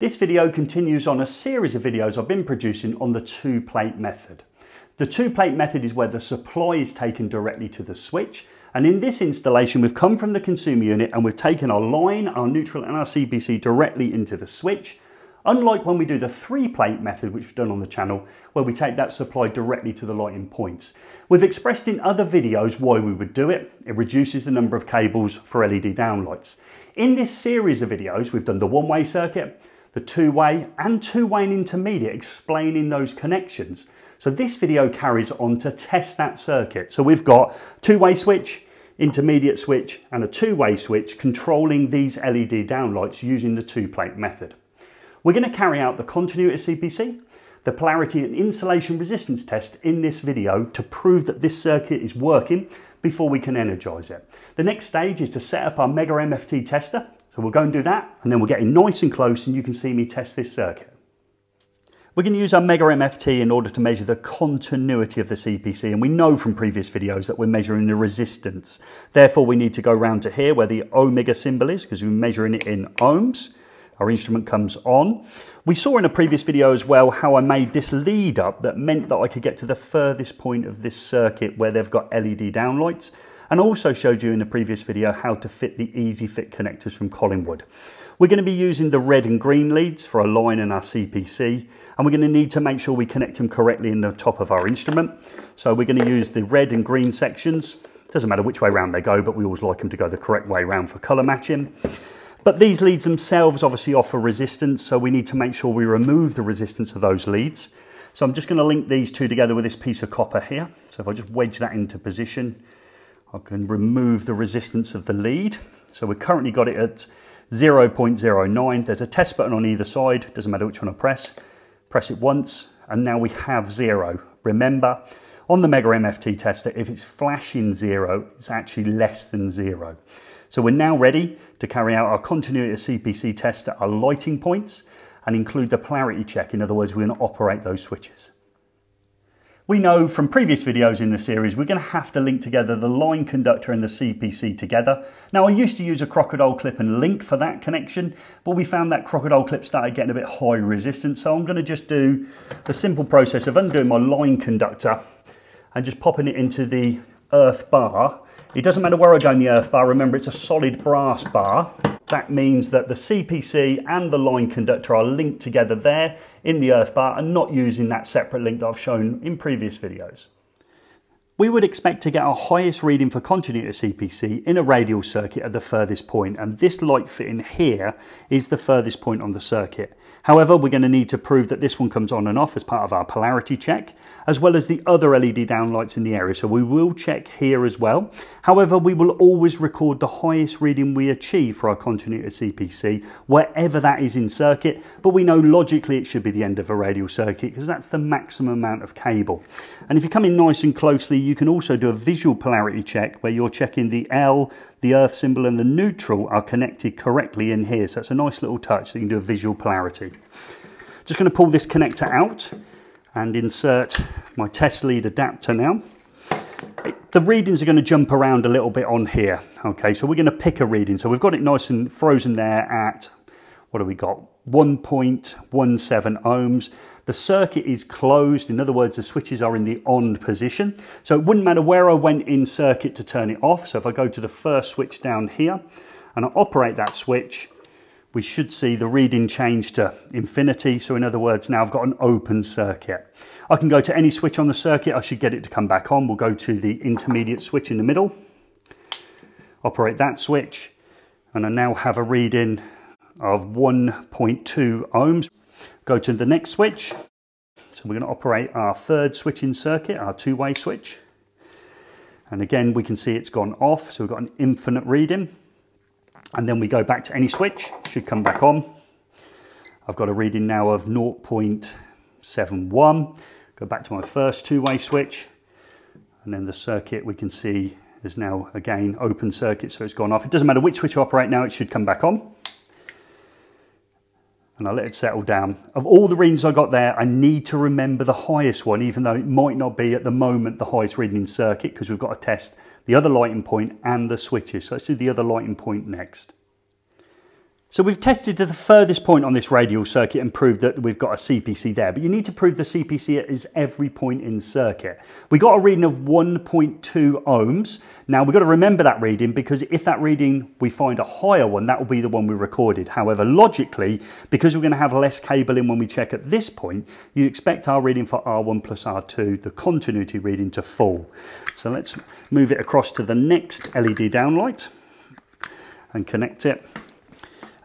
This video continues on a series of videos I've been producing on the two plate method. The two plate method is where the supply is taken directly to the switch and in this installation we've come from the consumer unit and we've taken our line, our neutral and our CPC directly into the switch unlike when we do the three plate method which we've done on the channel where we take that supply directly to the lighting points. We've expressed in other videos why we would do it. It reduces the number of cables for LED downlights. In this series of videos we've done the one-way circuit, the two-way and two-way and intermediate explaining those connections. So this video carries on to test that circuit. So we've got two-way switch, intermediate switch and a two-way switch controlling these LED downlights using the two-plate method. We're going to carry out the continuity CPC, the polarity and insulation resistance test in this video to prove that this circuit is working before we can energise it. The next stage is to set up our Megger MFT tester so we'll go and do that and then we're getting nice and close and you can see me test this circuit. We're going to use our Megger MFT in order to measure the continuity of the CPC and we know from previous videos that we're measuring the resistance. Therefore we need to go round to here where the omega symbol is because we're measuring it in ohms. Our instrument comes on. We saw in a previous video as well how I made this lead up that meant that I could get to the furthest point of this circuit where they've got LED downlights and also showed you in the previous video how to fit the Easy Fit connectors from Collingwood. We're going to be using the red and green leads for our line and our CPC and we're going to need to make sure we connect them correctly in the top of our instrument. So we're going to use the red and green sections. Doesn't matter which way around they go but we always like them to go the correct way around for colour matching. But these leads themselves obviously offer resistance so we need to make sure we remove the resistance of those leads. So I'm just going to link these two together with this piece of copper here. So if I just wedge that into position I can remove the resistance of the lead. So we've currently got it at 0.09. There's a test button on either side. Doesn't matter which one I press. Press it once and now we have zero. Remember, on the Megger MFT tester, if it's flashing zero, it's actually less than zero. So we're now ready to carry out our continuity CPC test at our lighting points and include the polarity check. In other words, we're going to operate those switches. We know from previous videos in the series we're going to have to link together the line conductor and the CPC together. Now I used to use a crocodile clip and link for that connection but we found that crocodile clip started getting a bit high resistance so I'm going to just do the simple process of undoing my line conductor and just popping it into the earth bar. It doesn't matter where I go in the earth bar, remember it's a solid brass bar. That means that the CPC and the line conductor are linked together there in the earth bar and not using that separate link that I've shown in previous videos. We would expect to get our highest reading for continuity CPC in a radial circuit at the furthest point and this light fitting here is the furthest point on the circuit. However, we're going to need to prove that this one comes on and off as part of our polarity check, as well as the other LED downlights in the area. So we will check here as well. However, we will always record the highest reading we achieve for our continuity CPC, wherever that is in circuit. But we know logically it should be the end of a radial circuit because that's the maximum amount of cable. And if you come in nice and closely, you can also do a visual polarity check where you're checking the L, the earth symbol and the neutral are connected correctly in here. So it's a nice little touch that you can do a visual polarity. Just going to pull this connector out and insert my test lead adapter now. The readings are going to jump around a little bit on here. Okay, so we're going to pick a reading. So we've got it nice and frozen there at, what do we got? 1.17 ohms. The circuit is closed. In other words, the switches are in the on position. So it wouldn't matter where I went in circuit to turn it off. So if I go to the first switch down here and I operate that switch, we should see the reading change to infinity. So in other words, now I've got an open circuit. I can go to any switch on the circuit. I should get it to come back on. We'll go to the intermediate switch in the middle, operate that switch, and I now have a reading of 1.2 ohms. Go to the next switch. So we're going to operate our third switching circuit, our two-way switch. And again, we can see it's gone off. So we've got an infinite reading. And then we go back to any switch, should come back on. I've got a reading now of 0.71. Go back to my first two-way switch. And then the circuit we can see is now again open circuit, so it's gone off. It doesn't matter which switch I operate now, it should come back on and I let it settle down. Of all the readings I got there, I need to remember the highest one, even though it might not be at the moment the highest reading in circuit, because we've got to test the other lighting point and the switches. So let's do the other lighting point next. So we've tested to the furthest point on this radial circuit and proved that we've got a CPC there, but you need to prove the CPC is every point in circuit. We got a reading of 1.2 ohms. Now we've got to remember that reading because if that reading we find a higher one, that will be the one we recorded. However, logically, because we're going to have less cable in when we check at this point, you expect our reading for R1 plus R2, the continuity reading to fall. So let's move it across to the next LED downlight and connect it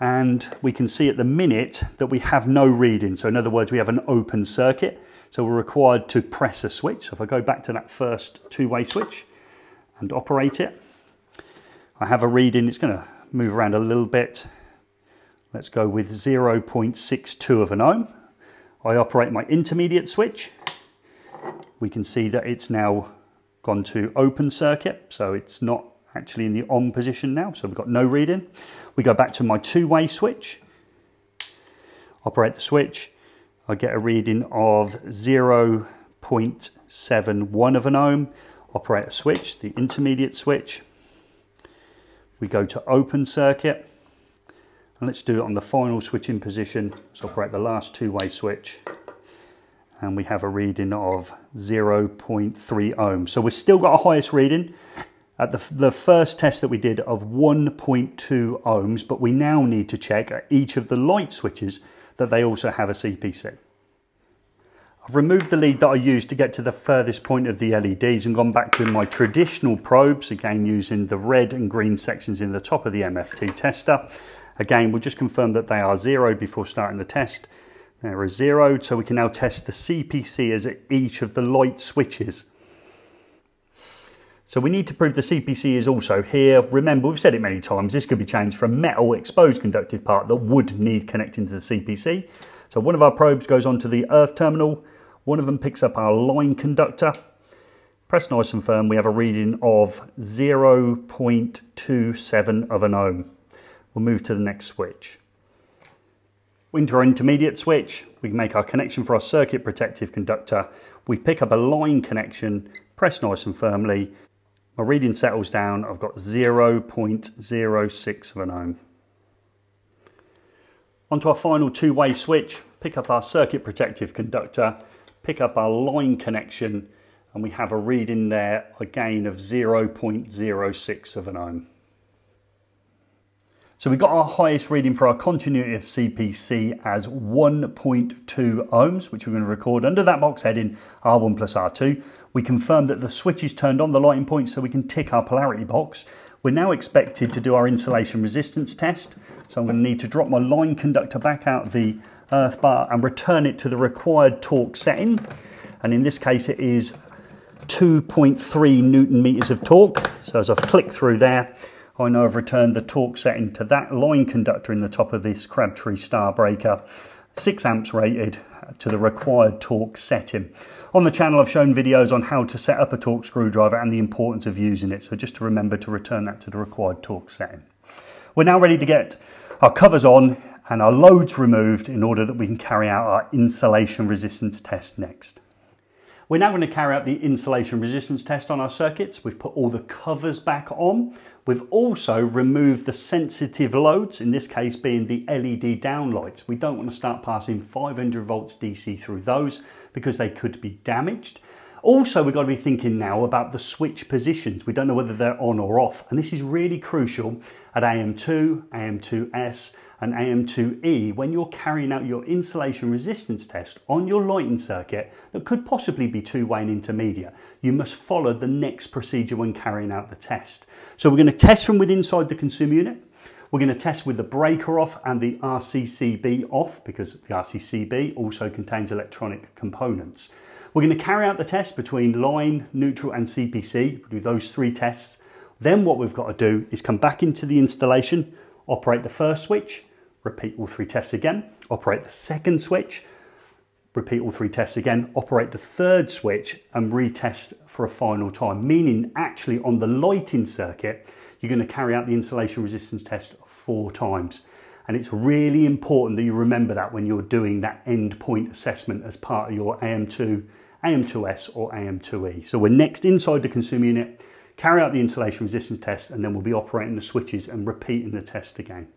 and we can see at the minute that we have no reading. So in other words, we have an open circuit. So we're required to press a switch. So if I go back to that first two-way switch and operate it, I have a reading. It's going to move around a little bit. Let's go with 0.62 of an ohm. I operate my intermediate switch. We can see that it's now gone to open circuit. So it's not actually in the on position now. So we've got no reading. We go back to my two-way switch, operate the switch. I get a reading of 0.71 of an ohm, operate a switch, the intermediate switch. We go to open circuit. And let's do it on the final switching position. Let's operate the last two-way switch. And we have a reading of 0.3 ohms. So we've still got a highest reading at the, the first test that we did of 1.2 ohms, but we now need to check at each of the light switches that they also have a CPC. I've removed the lead that I used to get to the furthest point of the LEDs and gone back to my traditional probes, again using the red and green sections in the top of the MFT tester. Again, we'll just confirm that they are zero before starting the test. There is zero, so we can now test the CPC as at each of the light switches. So we need to prove the CPC is also here. Remember, we've said it many times, this could be changed from metal exposed conductive part that would need connecting to the CPC. So one of our probes goes onto the earth terminal, one of them picks up our line conductor. Press nice and firm, we have a reading of 0.27 of an ohm. We'll move to the next switch. Into our intermediate switch, we make our connection for our circuit protective conductor. We pick up a line connection, press nice and firmly, my reading settles down, I've got 0.06 of an ohm. Onto our final two-way switch, pick up our circuit protective conductor, pick up our line connection, and we have a reading there again of 0.06 of an ohm. So we got our highest reading for our continuity of CPC as 1.2 ohms, which we're going to record under that box heading R1 plus R2. We confirmed that the switch is turned on the lighting point so we can tick our polarity box. We're now expected to do our insulation resistance test. So I'm going to need to drop my line conductor back out the earth bar and return it to the required torque setting. And in this case, it is 2.3 Newton meters of torque. So as I've clicked through there, I know I've returned the torque setting to that line conductor in the top of this Crabtree Starbreaker, 6 amps rated to the required torque setting. On the channel I've shown videos on how to set up a torque screwdriver and the importance of using it, so just to remember to return that to the required torque setting. We're now ready to get our covers on and our loads removed in order that we can carry out our insulation resistance test next. We're now going to carry out the insulation resistance test on our circuits. We've put all the covers back on. We've also removed the sensitive loads, in this case being the LED downlights. We don't want to start passing 500 volts DC through those because they could be damaged. Also, we've got to be thinking now about the switch positions. We don't know whether they're on or off, and this is really crucial at AM2, AM2S, and AM2E when you're carrying out your insulation resistance test on your lighting circuit that could possibly be two-way and intermediate. You must follow the next procedure when carrying out the test. So we're going to test from within inside the consumer unit. We're going to test with the breaker off and the RCCB off because the RCCB also contains electronic components. We're going to carry out the test between line, neutral and CPC. We'll do those three tests. Then what we've got to do is come back into the installation, operate the first switch, repeat all three tests again, operate the second switch, repeat all three tests again, operate the third switch and retest for a final time, meaning actually on the lighting circuit, you're going to carry out the insulation resistance test four times. And it's really important that you remember that when you're doing that endpoint assessment as part of your AM2, AM2S or AM2E. So we're next inside the consumer unit, carry out the insulation resistance test, and then we'll be operating the switches and repeating the test again.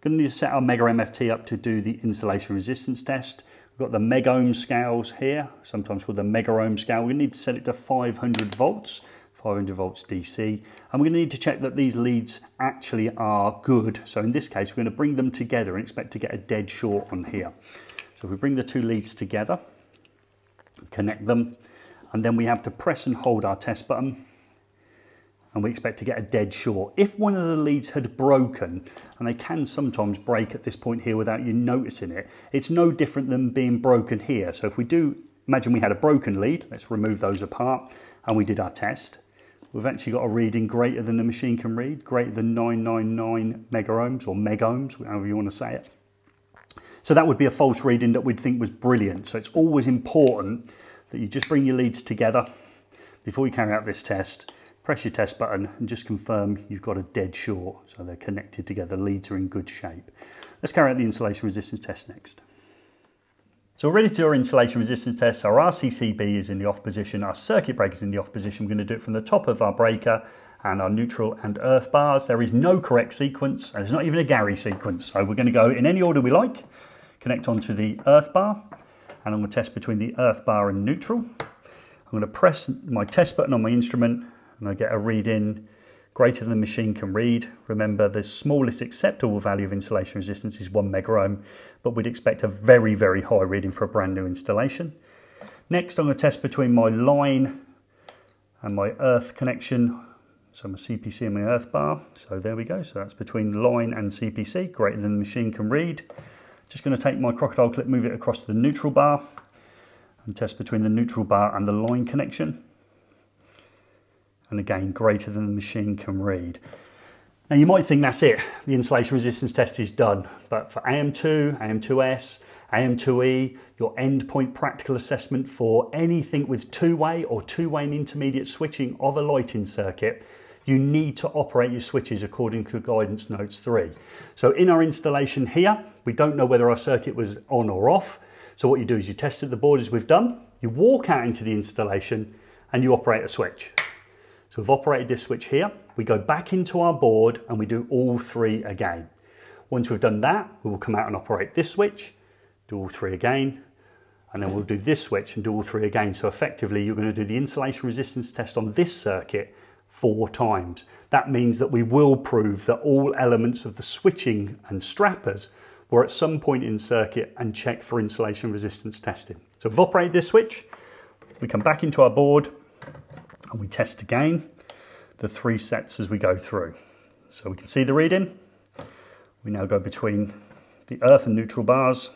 Going to need to set our Megger MFT up to do the insulation resistance test. We've got the mega ohm scales here, sometimes called the mega ohm scale. We need to set it to 500 volts, 500 volts DC. And we're going to need to check that these leads actually are good. So in this case, we're going to bring them together and expect to get a dead short on here. So if we bring the two leads together, connect them, and then we have to press and hold our test button and we expect to get a dead short. If one of the leads had broken, and they can sometimes break at this point here without you noticing it, it's no different than being broken here. So if we do, imagine we had a broken lead, let's remove those apart, and we did our test. We've actually got a reading greater than the machine can read, greater than 999 mega ohms or meg ohms, however you want to say it. So that would be a false reading that we'd think was brilliant. So it's always important that you just bring your leads together before you carry out this test press your test button and just confirm you've got a dead short. So they're connected together, leads are in good shape. Let's carry out the insulation resistance test next. So we're ready to do our insulation resistance test. Our RCCB is in the off position, our circuit breaker is in the off position. We're going to do it from the top of our breaker and our neutral and earth bars. There is no correct sequence, and there's not even a Gary sequence. So we're going to go in any order we like, connect onto the earth bar, and I'm going to test between the earth bar and neutral. I'm going to press my test button on my instrument and I get a reading greater than the machine can read. Remember, the smallest acceptable value of insulation resistance is one mega ohm, but we'd expect a very, very high reading for a brand new installation. Next, I'm going to test between my line and my earth connection. So my CPC and my earth bar. So there we go. So that's between line and CPC, greater than the machine can read. Just going to take my crocodile clip, move it across to the neutral bar and test between the neutral bar and the line connection and again greater than the machine can read. Now you might think that's it, the insulation resistance test is done, but for AM2, AM2S, AM2E, your endpoint practical assessment for anything with two-way or two-way and intermediate switching of a lighting circuit, you need to operate your switches according to guidance notes 3. So in our installation here, we don't know whether our circuit was on or off. So what you do is you test at the board as we've done, you walk out into the installation and you operate a switch. So we've operated this switch here. We go back into our board and we do all three again. Once we've done that, we will come out and operate this switch, do all three again, and then we'll do this switch and do all three again. So effectively, you're going to do the insulation resistance test on this circuit four times. That means that we will prove that all elements of the switching and strappers were at some point in circuit and check for insulation resistance testing. So we've operated this switch, we come back into our board, and we test again the three sets as we go through. So we can see the reading. We now go between the earth and neutral bars.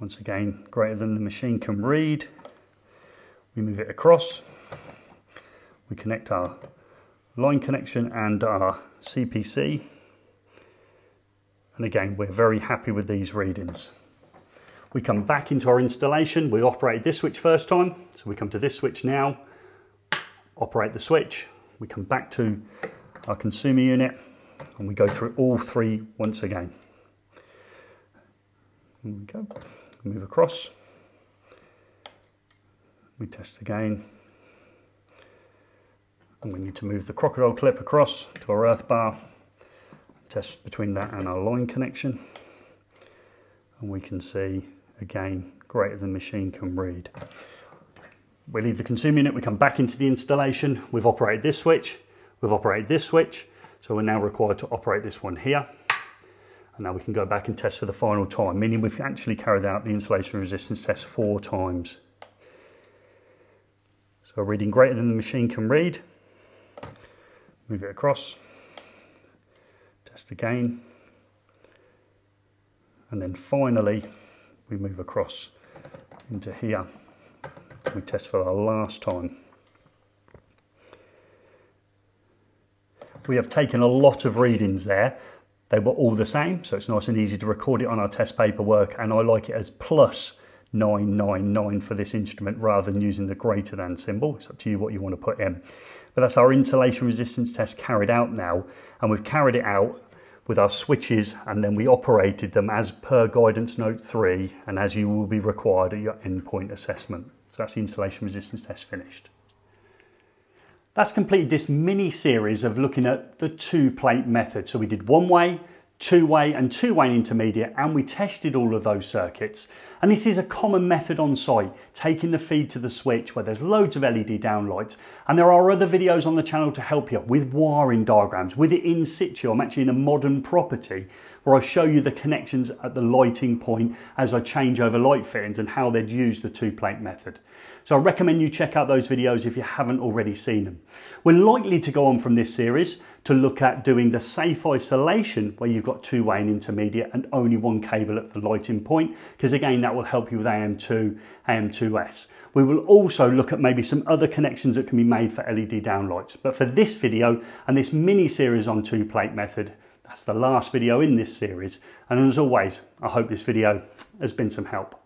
Once again, greater than the machine can read. We move it across. We connect our line connection and our CPC. And again, we're very happy with these readings. We come back into our installation. We operated this switch first time. So we come to this switch now, operate the switch. We come back to our consumer unit and we go through all three once again. Here we go. Move across. We test again. And we need to move the crocodile clip across to our earth bar. Test between that and our line connection. And we can see again, greater than the machine can read. We leave the consumer unit, we come back into the installation, we've operated this switch, we've operated this switch, so we're now required to operate this one here. And now we can go back and test for the final time, meaning we've actually carried out the insulation resistance test four times. So reading greater than the machine can read, move it across, test again, and then finally we move across into here. We test for the last time. We have taken a lot of readings there. They were all the same, so it's nice and easy to record it on our test paperwork, and I like it as plus 999 for this instrument rather than using the greater than symbol. It's up to you what you want to put in. But that's our insulation resistance test carried out now, and we've carried it out with our switches and then we operated them as per guidance note 3 and as you will be required at your endpoint assessment. So that's the insulation resistance test finished. That's completed this mini series of looking at the two plate method. So we did one way, two-way and two-way intermediate and we tested all of those circuits. And this is a common method on site taking the feed to the switch where there's loads of LED downlights. And there are other videos on the channel to help you with wiring diagrams with it in situ. I'm actually in a modern property where I show you the connections at the lighting point as I change over light fittings and how they'd use the two plate method so I recommend you check out those videos if you haven't already seen them. We're likely to go on from this series to look at doing the safe isolation where you've got two-way and intermediate and only one cable at the lighting point because again that will help you with AM2, AM2S. We will also look at maybe some other connections that can be made for LED downlights. But for this video and this mini series on two plate method, that's the last video in this series. And as always, I hope this video has been some help.